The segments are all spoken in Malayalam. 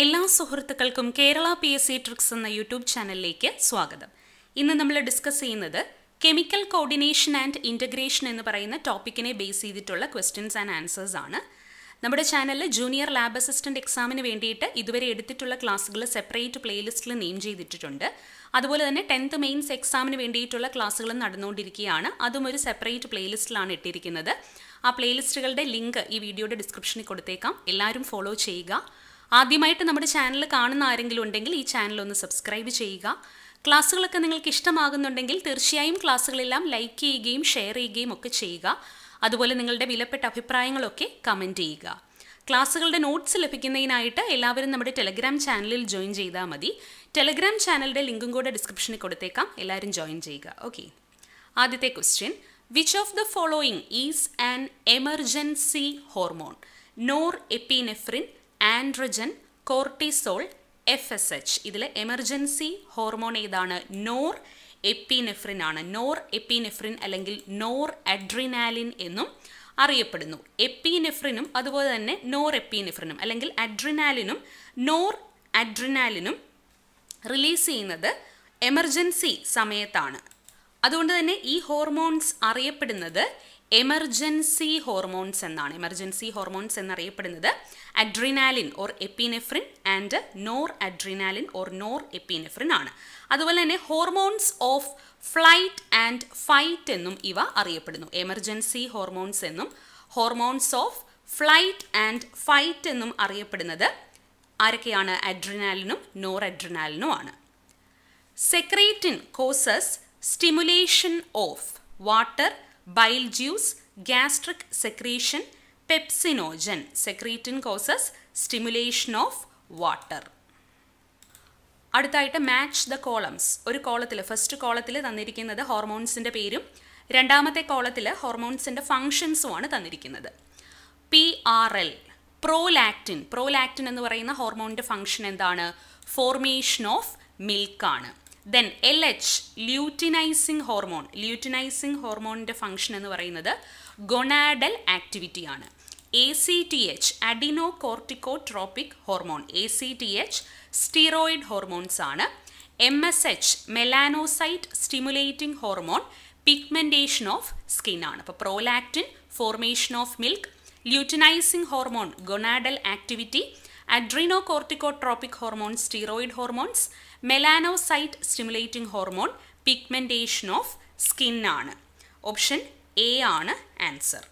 എല്ലാ സുഹൃത്തുക്കൾക്കും Kerala P S C tricks എന്ന യൂട്യൂബ് ചാനലിലേക്ക് സ്വാഗതം. ഇന്ന് നമ്മൾ ഡിസ്കസ് ചെയ്യുന്നത് കെമിക്കൽ കോർഡിനേഷൻ ആൻഡ് ഇന്റഗ്രേഷൻ എന്ന് പറയുന്ന ടോപ്പിക്കിനെ ബേസ് ചെയ്തിട്ടുള്ള ക്വസ്റ്റ്യൻസ് ആൻഡ് ആൻസേഴ്സ് ആണ്. നമ്മുടെ ചാനലിൽ ജൂനിയർ ലാബ് അസിസ്റ്റന്റ് എക്സാമിന് വേണ്ടിയിട്ട് ഇതുവരെ എടുത്തിട്ടുള്ള ക്ലാസ്സുകൾ സെപ്പറേറ്റ് പ്ലേലിസ്റ്റിൽ നെയിം ചെയ്തിട്ടുണ്ട് അതുപോലെ തന്നെ ടെൻത്ത് മെയിൻസ് എക്സാമിന് വേണ്ടിയിട്ടുള്ള ക്ലാസ്സുകൾ നടന്നുകൊണ്ടിരിക്കുകയാണ്. അതും ഒരു സെപ്പറേറ്റ് പ്ലേലിസ്റ്റിലാണ് ഇട്ടിരിക്കുന്നത്. ആ പ്ലേലിസ്റ്റുകളുടെ ലിങ്ക് ഈ വീഡിയോയുടെ ഡിസ്ക്രിപ്ഷനിൽ കൊടുത്തേക്കാം. എല്ലാവരും ഫോളോ ചെയ്യുക. ആദ്യമായിട്ട് നമ്മുടെ ചാനൽ കാണുന്ന ആരെങ്കിലും ഉണ്ടെങ്കിൽ ഈ ചാനൽ ഒന്ന് സബ്സ്ക്രൈബ് ചെയ്യുക. ക്ലാസ്സുകളൊക്കെ നിങ്ങൾക്ക് ഇഷ്ടമാകുന്നുണ്ടെങ്കിൽ തീർച്ചയായും ക്ലാസ്സുകളെല്ലാം ലൈക്ക് ചെയ്യുകയും ഷെയർ ചെയ്യുകയും ഒക്കെ ചെയ്യുക. അതുപോലെ നിങ്ങളുടെ വിലപ്പെട്ട അഭിപ്രായങ്ങളൊക്കെ കമന്റ് ചെയ്യുക. ക്ലാസ്സുകളുടെ നോട്ട്സ് ലഭിക്കുന്നതിനായിട്ട് എല്ലാവരും നമ്മുടെ ടെലഗ്രാം ചാനലിൽ ജോയിൻ ചെയ്താൽ മതി. ടെലഗ്രാം ചാനലിന്റെ ലിങ്കും കൂടെ ഡിസ്ക്രിപ്ഷനിൽ കൊടുത്തേക്കാം. എല്ലാവരും ജോയിൻ ചെയ്യുക. ഓക്കെ ആദ്യത്തെ question which of the following is an emergency hormone norepinephrine androgen cortisol F S H ഇതിൽ എമർജൻസി ഹോർമോൺ ഏതാണ്? നോർ എപ്പിനെഫ്രിൻ ആണ്. നോർ എപ്പിനെഫ്രിൻ അല്ലെങ്കിൽ നോർ അഡ്രിനാലിൻ എന്നും അറിയപ്പെടുന്നു. എപ്പിനെഫ്രിനും അതുപോലെ തന്നെ നോർ എപ്പിനെഫ്രിനും അല്ലെങ്കിൽ അഡ്രിനാലിനും നോർ അഡ്രിനാലിനും റിലീസ് ചെയ്യുന്നത് എമർജൻസി സമയത്താണ്. അതുകൊണ്ട് തന്നെ ഈ ഹോർമോൺസ് അറിയപ്പെടുന്നത് എമർജൻസി ഹോർമോൺസ് എന്നാണ്. എമർജൻസി ഹോർമോൺസ് എന്നറിയപ്പെടുന്നത് adrenaline or epinephrine and noradrenaline or norepinephrine ആണ്. അതുപോലെ തന്നെ hormones of flight and fight എന്നും ഇവ അറിയപ്പെടുന്നു. എമർജൻസി ഹോർമോൺസ് എന്നും hormones of flight and fight എന്നും അറിയപ്പെടുന്നത് ആരൊക്കെയാണ്? അഡ്രിനാലിനും നോർ അഡ്രിനാലിനുമാണ് secretin causes stimulation of water bile juice gastric secretion pepsinogen secretin causes stimulation of water അടുത്തായിട്ട് മാച്ച് ദ കോളംസ് ഒരു കോളത്തിൽ ഫസ്റ്റ് കോളത്തിൽ തന്നിരിക്കുന്നത് ഹോർമോൺസിന്റെ പേരും രണ്ടാമത്തെ കോളത്തിൽ ഹോർമോൺസിന്റെ ഫങ്ഷൻസുമാണ് തന്നിരിക്കുന്നത്. P R L prolactin prolactin എന്ന് പറയുന്ന ഹോർമോണിന്റെ ഫങ്ഷൻ എന്താണ്? Formation of മിൽക്കാണ് then L H luteinizing hormone luteinizing ഹോർമോണിന്റെ function എന്ന് പറയുന്നത് ഗൊണാഡൽ ആക്ടിവിറ്റി ആണ്. A C T H adenocorticotropic hormone A C T H steroid hormones ആണ്. M S H melanocyte stimulating hormone pigmentation of skin ആണ്. അപ്പോൾ prolactin formation of milk luteinizing hormone gonadal activity adrenocorticotropic hormone steroid hormones melanocyte stimulating hormone pigmentation of skin ആണ്. ഓപ്ഷൻ എ ആണ് answer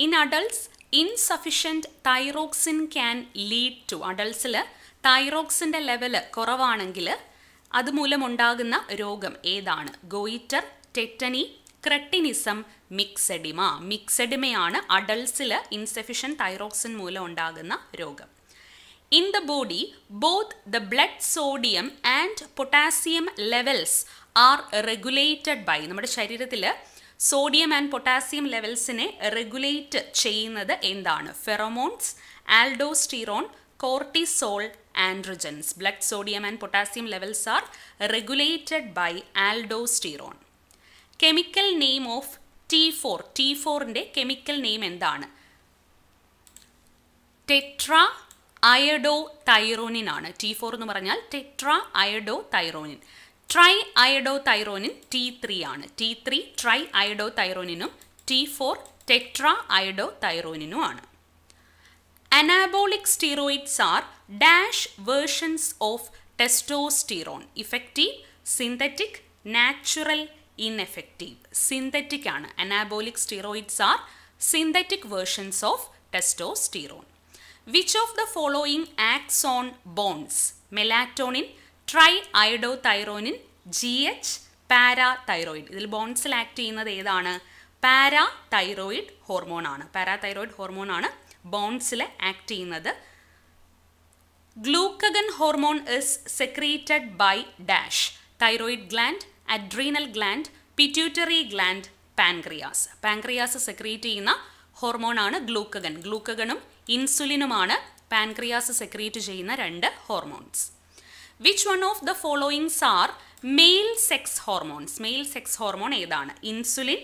in adults insufficient thyroxine can lead to അഡൾട്ട്സിൽ തൈറോക്സിന്റെ ലെവൽ കുറവാണെങ്കിൽ അതുമൂലമുണ്ടാകുന്ന രോഗം ഏതാണ്? ഗോയിറ്റർ ടെറ്റനി ക്രെട്ടിനിസം മിക്സെഡിമ മിക്സെഡിമയാണ് അഡൾട്ട്സിൽ ഇൻസഫിഷ്യൻ തൈറോക്സിൻ മൂലം ഉണ്ടാകുന്ന രോഗം. In the body, both the blood sodium and potassium levels are regulated by നമ്മുടെ ശരീരത്തിൽ സോഡിയം ആൻഡ് പൊട്ടാസ്യം ലെവൽസിനെ റെഗുലേറ്റ് ചെയ്യുന്നത് എന്താണ്? Pheromones aldosterone cortisol androgens blood sodium and potassium levels are regulated by aldosterone chemical name of T four T ഫോറിന്റെ കെമിക്കൽ നെയിം എന്താണ്? ടെട്രാ അയഡോ തൈറോനിൻ ആണ് ടി ഫോർ എന്ന് പറഞ്ഞാൽ tetraiodothyronine triiodothyronine T three ആണ്. ടി ത്രീ ട്രൈ അയഡോ തൈറോനിനും ടി ഫോർ ടെട്രാ അയഡോ തൈറോനിനും ആണ് anabolic steroids are dash versions of testosterone effective synthetic natural ineffective synthetic ആണ്. Anabolic steroids are synthetic versions of testosterone which of the following acts on bones melatonin triiodothyronine G H parathyroid ഇതിൽ ബോൺസിൽ ആക്ട് ചെയ്യുന്നത് ഏതാണ്? പാരാ തൈറോയിഡ് ഹോർമോൺ ആണ്. പാരാ തൈറോയിഡ് ഹോർമോൺ ആണ് ബോൺസിൽ ആക്ട് ചെയ്യുന്നത്. Glucagon hormone is secreted by dash thyroid gland adrenal gland pituitary gland pancreas pancreas secrete ചെയ്യുന്ന ഹോർമോൺ ആണ് ഗ്ലൂക്കഗൻ ഗ്ലൂക്കഗണും ഇൻസുലിനുമാണ് പാൻക്രിയാസ് സെക്രീറ്റ് ചെയ്യുന്ന രണ്ട് hormones which one of the followings are male sex hormones male sex hormone ഏതാണ് ഇൻസുലിൻ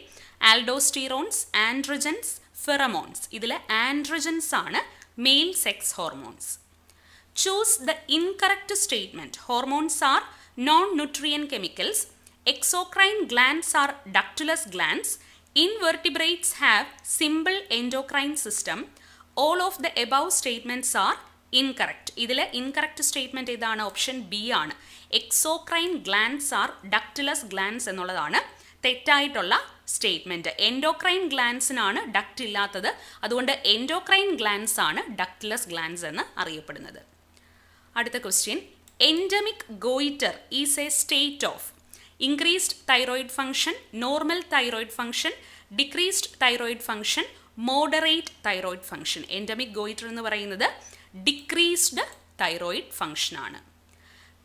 ആൽഡോസ്റ്റീറോൺസ് ആൻഡ്രജൻസ് ഫെറമോൺസ് ഇതിൽ ആൻഡ്രജൻസ് ആണ് male sex hormones choose the incorrect statement. Hormones are non-nutrient chemicals. Exocrine glands are ductless glands. Invertebrates have simple endocrine system. All of the above statements are incorrect ഇതിൽ ഇൻകറക്റ്റ് സ്റ്റേറ്റ്മെന്റ് ഏതാണ്? ഓപ്ഷൻ ബി ആണ്. Exocrine glands are ductless glands എന്നുള്ളതാണ് തെറ്റായിട്ടുള്ള സ്റ്റേറ്റ്മെന്റ് എൻഡോക്രൈൻ ഗ്ലാൻസിനാണ് ഡക്റ്റ് ഇല്ലാത്തത്. അതുകൊണ്ട് എൻഡോക്രൈൻ ഗ്ലാൻസ് ആണ് ഡക്റ്റിലസ് ഗ്ലാൻസ് എന്ന് അറിയപ്പെടുന്നത്. അടുത്ത question endemic goiter is a state of increased thyroid function normal thyroid function decreased thyroid function moderate thyroid function endemic goiter എന്ന് പറയുന്നത് ഡിക്രീസ്ഡ് തൈറോയിഡ് ഫംഗ്ഷനാണ്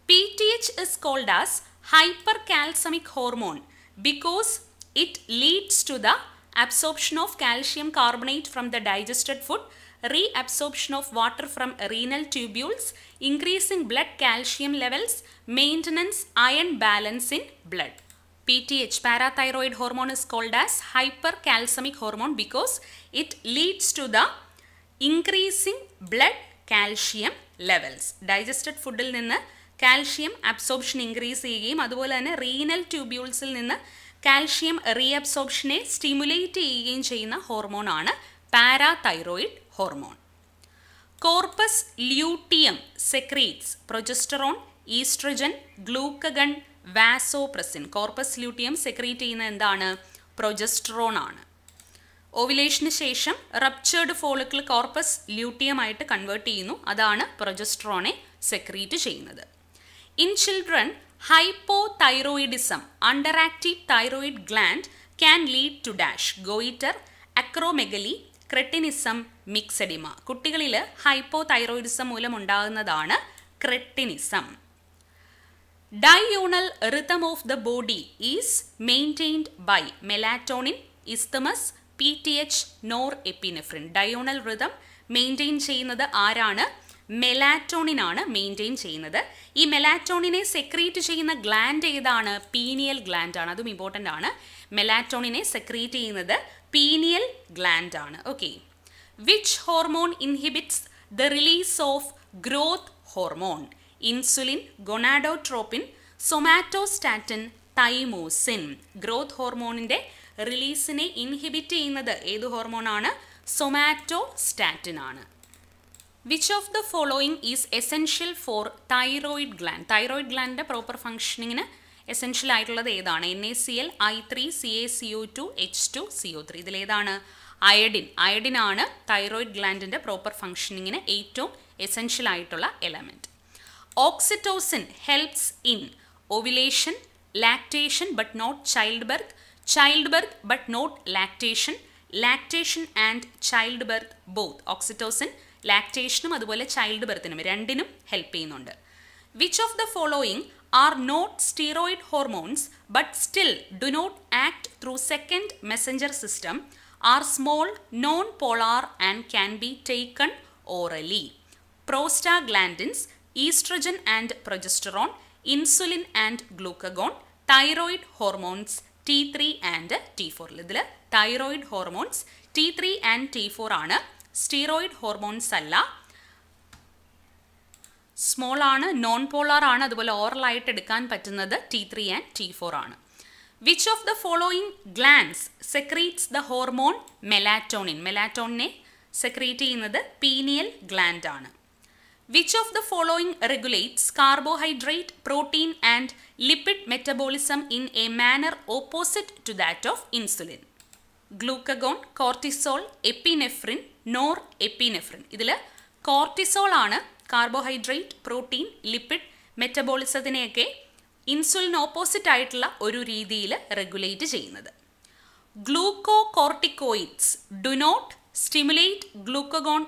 P T H is called as hypercalcaemic hormone because it leads to the absorption of calcium carbonate from the digested food, reabsorption of water from renal tubules, increasing blood calcium levels, maintenance iron balance in blood. PTH, hormone is called as hypercalcemic hormone because it leads to the increasing blood calcium levels digested ഫുഡിൽ നിന്ന് കാൽഷ്യം അബ്സോർപ്ഷൻ ഇൻക്രീസ് ചെയ്യുകയും അതുപോലെ തന്നെ റീനൽ ട്യൂബ്യൂൾസിൽ നിന്ന് കാൽഷ്യം റീഅബ്സോർപ്ഷനെ സ്റ്റിമുലേറ്റ് ചെയ്യുകയും ചെയ്യുന്ന ഹോർമോണാണ് parathyroid hormone corpus luteum secretes progesterone estrogen glucagon vasopressin corpus luteum secrete ചെയ്യുന്ന എന്താണ്? പ്രൊജസ്ട്രോൺ ആണ്. ഓവിലേഷന് ശേഷം റപ്ചേർഡ് ഫോളിക്കിൾ കോർപ്പസ് ല്യൂട്ടിയമായിട്ട് കൺവേർട്ട് ചെയ്യുന്നു. അതാണ് പ്രൊജസ്ട്രോണെ സെക്രീറ്റ് ചെയ്യുന്നത്. In children hypothyroidism under active thyroid gland can lead to dash goiter acromegaly cretinism myxedema കുട്ടികളിൽ ഹൈപ്പോതൈറോയിഡിസം മൂലം ഉണ്ടാകുന്നതാണ് cretinism diurnal rhythm of the body is maintained by melatonin isthmus P T H norepinephrine diurnal rhythm maintain ചെയ്യുന്നത് ആരാണ്? മെലാറ്റോണിൻ ആണ് മെയിന്റെയിൻ ചെയ്യുന്നത്. ഈ മെലാറ്റോണിനെ സെക്രീറ്റ് ചെയ്യുന്ന ഗ്ലാൻഡ് ഏതാണ്? പീനിയൽ ഗ്ലാൻഡ് ആണ്. അതും ഇമ്പോർട്ടന്റ് ആണ്. മെലാറ്റോണിനെ സെക്രീറ്റ് ചെയ്യുന്നത് പീനിയൽ ഗ്ലാൻഡ് ആണ്. Okay which hormone inhibits the release of growth hormone insulin gonadotropin somatostatin thymosin. Growth ഹോർമോണിന്റെ റിലീസിനെ ഇൻഹിബിറ്റ് ചെയ്യുന്നത് ഏത് ഹോർമോണാണ്? സൊമാറ്റോസ്റ്റാറ്റിൻ ആണ് which of the following is essential for thyroid gland thyroid ഗ്ലാൻഡിന്റെ proper ഫംഗ്ഷനിങ്ങിന് എസെൻഷ്യൽ ആയിട്ടുള്ളത് ഏതാണ്? N A C L I three C A C O two H two C O three ഇതിലേതാണ് അയഡിൻ അയഡിൻ ആണ് തൈറോയിഡ് ഗ്ലാൻഡിന്റെ പ്രോപ്പർ ഫംഗ്ഷനിങ്ങിന് ഏറ്റവും എസെൻഷ്യൽ ആയിട്ടുള്ള element oxytocin helps in ovulation lactation but not childbirth childbirth but not lactation lactation and childbirth both. Oxytocin ലാക്ടേഷനും അതുപോലെ ചൈൽഡ് ബർത്തിനും രണ്ടിനും ഹെൽപ്പ് ചെയ്യുന്നുണ്ട്. Which of the following are not steroid hormones but still do not act through second messenger system are small non polar and can be taken orally prostaglandins estrogen and progesterone insulin and glucagon thyroid hormones T three and T four ഇതിൽ thyroid hormones T three and T four ആണ്. സ്റ്റീറോയിഡ് ഹോർമോൺസ് അല്ല. സ്മോൾ ആണ് നോൺ പോളാർ ആണ്. അതുപോലെ ഓറൽ ആയിട്ട് എടുക്കാൻ പറ്റുന്നത് T three and T four ആണ്. Which of the following glands secretes the hormone melatonin മെലാറ്റോണിനെ secrete ചെയ്യുന്നത് പീനിയൽ ഗ്ലാൻഡ് ആണ്. Which of the following regulates carbohydrate protein and lipid metabolism in a manner opposite to that of insulin glucagon cortisol epinephrine norepinephrine ഇതിൽ കോർട്ടിസോൾ ആണ് കാർബോഹൈഡ്രേറ്റ് പ്രോട്ടീൻ ലിപ്പിഡ് മെറ്റബോളിസത്തിനെയൊക്കെ ഇൻസുലിൻ ഓപ്പോസിറ്റ് ആയിട്ടുള്ള ഒരു രീതിയിൽ റെഗുലേറ്റ് ചെയ്യുന്നത്. Glucocorticoids do not stimulate glucagon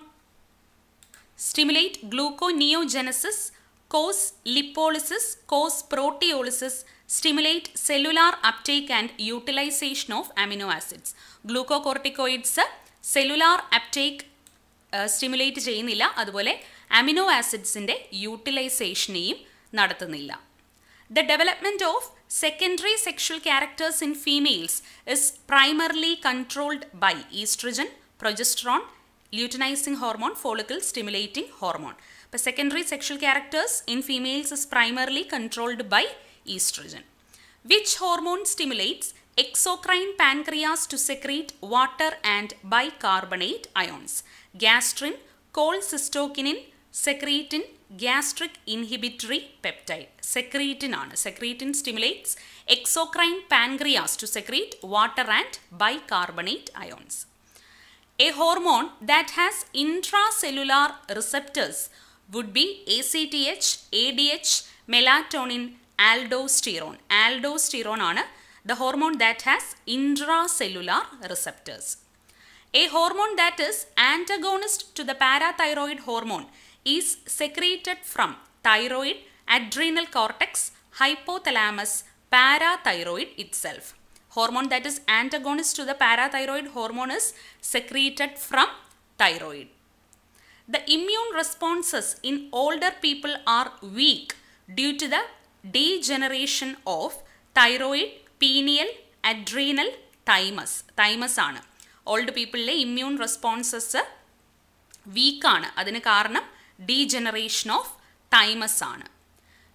stimulate gluconeogenesis cause lipolysis cause proteolysis stimulate cellular uptake and utilization of amino acids glucocorticoids cellular uptake stimulate ചെയ്യുന്നില്ല. അതുപോലെ അമിനോ ആസിഡ്സിന്റെ യൂട്ടിലൈസേഷനെയും നടത്തുന്നില്ല. The development of secondary sexual characters in females is primarily controlled by estrogen progesterone luteinizing hormone, follicle stimulating hormone. But secondary sexual characters in females is primarily controlled by estrogen. Which hormone stimulates exocrine pancreas to secrete water and bicarbonate ions? Gastrin, cholecystokinin, secretin, gastric inhibitory peptide. Secretin on. Secretin stimulates exocrine pancreas to secrete water and bicarbonate ions. A hormone that has intracellular receptors would be ACTH, ADH, melatonin, aldosterone. Aldosterone ആണ് the hormone that has intracellular receptors. A hormone that is antagonist to the parathyroid hormone is secreted from thyroid, adrenal cortex, hypothalamus, parathyroid itself. Hormone that is antagonist to the parathyroid hormone is secreted from thyroid. The immune responses in older people are weak due to the degeneration of thyroid, pineal, adrenal, thymus thymus ആണ് ഓൾഡ് പീപ്പിളിലെ ഇമ്മ്യൂൺ റെസ്പോൺസസ് വീക്കാണ് അതിന് കാരണം ഡീജനറേഷൻ ഓഫ് തൈമസ് ആണ്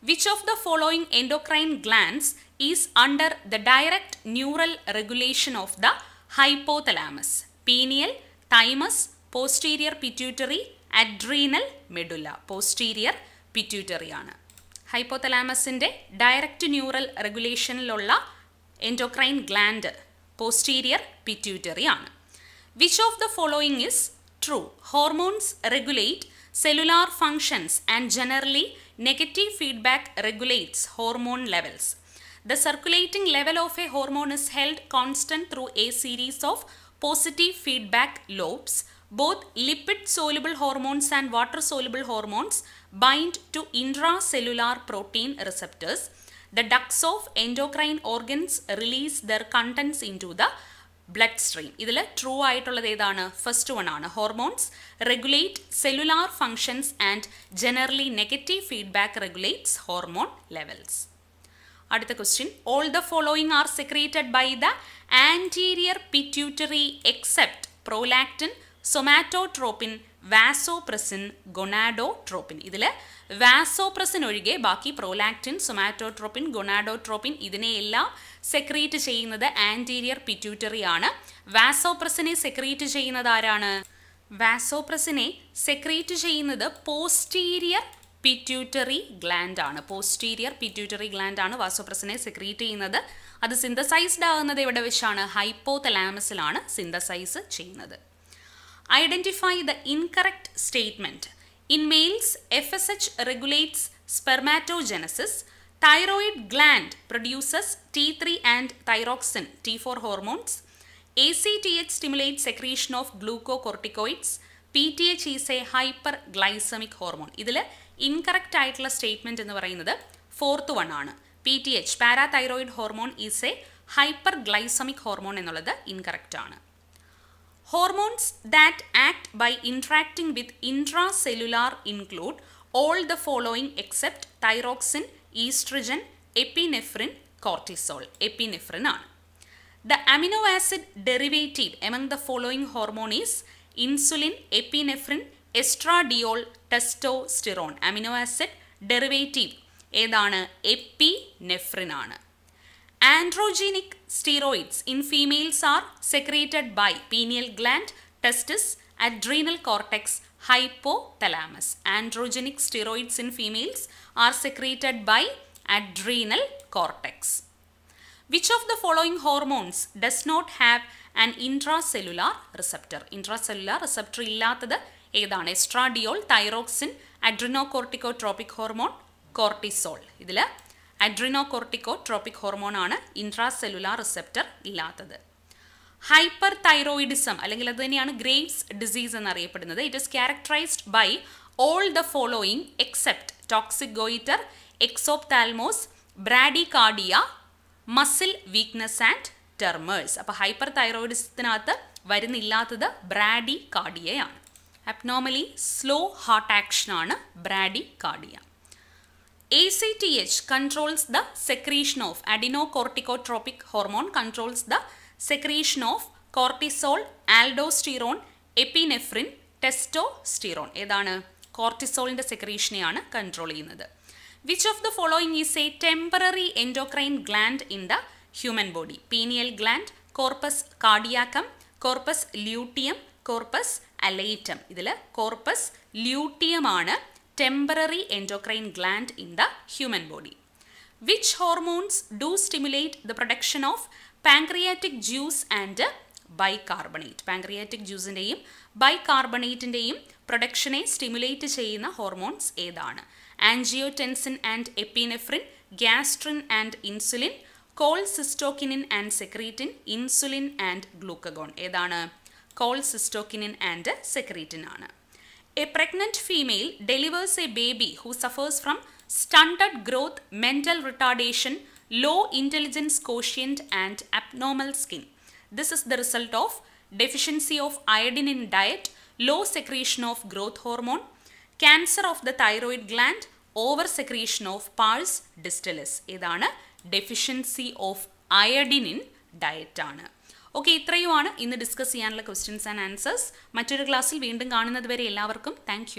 which of the following endocrine glands is under the direct neural regulation of the hypothalamus pineal thymus posterior pituitary adrenal medulla posterior pituitary ആണ്. ഹൈപ്പോതലാമസിന്റെ ഡയറക്റ്റ് ന്യൂറൽ റെഗുലേഷനിലുള്ള എൻഡോക്രൈൻ ഗ്ലാൻഡ് പോസ്റ്റീരിയർ പിറ്റ്യൂട്ടറി ആണ്. Which of the following is true hormones regulate cellular functions and generally negative feedback regulates hormone levels The circulating level of a hormone is held constant through a series of positive feedback loops both lipid soluble hormones and water soluble hormones bind to intracellular protein receptors. The ducts of endocrine organs release their contents into the blood stream ഇതിൽ ട്രൂ ആയിട്ടുള്ളത് ഏതാണ് ഫസ്റ്റ് വൺ ആണ് hormones regulate cellular functions and generally negative feedback regulates hormone levels അടുത്ത question all the following are secreted by the anterior pituitary except prolactin somatotropin vasopressin gonadotropin ഇതിൽ വാസോപ്രസിൻ ഒഴികെ ബാക്കി പ്രോലാക്റ്റിൻ സൊമാറ്റോട്രോപ്പിൻ ഗൊണാഡോട്രോപ്പിൻ ഇതിനെയെല്ലാം സെക്രീറ്റ് ചെയ്യുന്നത് ആന്റീരിയർ പിറ്റ്യൂട്ടറി ആണ്. വാസോപ്രസിനെ സെക്രീറ്റ് ചെയ്യുന്നത് ആരാണ്? വാസോപ്രസിനെ സെക്രീറ്റ് ചെയ്യുന്നത് പോസ്റ്റീരിയർ പിറ്റ്യൂട്ടറി ആണ്. പോസ്റ്റീരിയർ പിറ്റ്യൂട്ടറി ആണ് വാസോപ്രസനെ സെക്രീറ്റ് ചെയ്യുന്നത്. അത് സിന്തസൈസ്ഡ് ആകുന്നത് ഇവിടെ വെച്ചാണ്? ഹൈപ്പോതലാമസിലാണ് സിന്തസൈസ് ചെയ്യുന്നത്. Identify the incorrect statement in males F S H regulates spermatogenesis thyroid gland produces T three and thyroxine T four hormones A C T H stimulate secretion of glucocorticoids P T H is a hyperglycaemic hormone ഇതിൽ ഇൻകറക്റ്റ് ആയിട്ടുള്ള സ്റ്റേറ്റ്മെന്റ് എന്ന് പറയുന്നത് ഫോർത്ത് വൺ ആണ്. P T H parathyroid hormone is a hyperglycemic hormone എന്നുള്ളത് ഇൻകറക്റ്റ് ആണ്. Hormones that act by interacting with intracellular include all the following except thyroxine oestrogen epinephrine cortisol epinephrine ആണ്. The amino acid derivative among the following hormone is insulin epinephrine oestradiol testosterone. Amino acid derivative ഏതാണ് എപ്പിനെഫ്രിൻ ആണ് Androgenic steroids in females are secreted by pineal gland, testis, adrenal cortex, hypothalamus. Androgenic steroids in females are secreted by adrenal cortex. Which of the following hormones does not have an intracellular receptor? Intracellular receptor ഇല്ലാത്തത് ഏതാണ്? Estradiol thyroxine adrenocorticotropic hormone cortisol ഇതിൽ അഡ്രിനോകോർട്ടിക്കോ ട്രോപ്പിക് ഹോർമോൺ ആണ് ഇൻട്രാസെല്ലുലാർ റിസെപ്റ്റർ ഇല്ലാത്തത്. ഹൈപ്പർ തൈറോയിഡിസം അല്ലെങ്കിൽ അത് തന്നെയാണ് ഗ്രേവ്സ് ഡിസീസ് എന്നറിയപ്പെടുന്നത്. It is characterized by all the following except toxic goiter exophthalmos bradycardia muscle weakness and tremors അപ്പോൾ ഹൈപ്പർ തൈറോയിഡിസത്തിനകത്ത് വരുന്നില്ലാത്തത് ബ്രാഡി കാർഡിയയാണ് അബ്നോമലി സ്ലോ ഹാർട്ട് ആക്ഷൻ ആണ് bradycardia A C T H controls the secretion of adeno adenocorticotropic hormone controls the secretion of cortisol aldosterone epinephrine testosterone ഏതാണ്? കോർട്ടിസോളിന്റെ സെക്രീഷനെയാണ് കൺട്രോൾ ചെയ്യുന്നത്. Which of the following is a temporary endocrine gland in the human body pineal gland corpus cardiacum corpus luteum corpus allatum. ഇതിൽ corpus ല്യൂട്ടിയമാണ് temporary endocrine gland in the human body. Which hormones do stimulate the production of pancreatic juice and bicarbonate. Pancreatic ജ്യൂസിന്റെയും ബൈകാർബണേറ്റിന്റെയും പ്രൊഡക്ഷനെ സ്റ്റിമുലേറ്റ് ചെയ്യുന്ന ഹോർമോൺസ് ഏതാണ്? Angiotensin and epinephrine gastrin and insulin cholecystokinin and secretin insulin and glucagon. ഏതാണ്? കോൾ സിസ്റ്റോക്കിനിൻ ആൻഡ് സെക്രീറ്റിൻ ആണ് a pregnant female delivers a baby who suffers from stunted growth, mental retardation, low intelligence quotient, and abnormal skin. This is the result of deficiency of iodine in diet, low secretion of growth hormone, cancer of the thyroid gland, over secretion of pars distillalis. ഇതാണ് deficiency of iodine in diet ആണ് ഓക്കെ ഇത്രയുമാണ് ഇന്ന് ഡിസ്കസ് ചെയ്യാനുള്ള ക്വസ്റ്റ്യൻസ് ആൻഡ് ആൻസേഴ്സ് മറ്റൊരു ക്ലാസ്സിൽ വീണ്ടും കാണുന്നത് വരെ എല്ലാവർക്കും താങ്ക്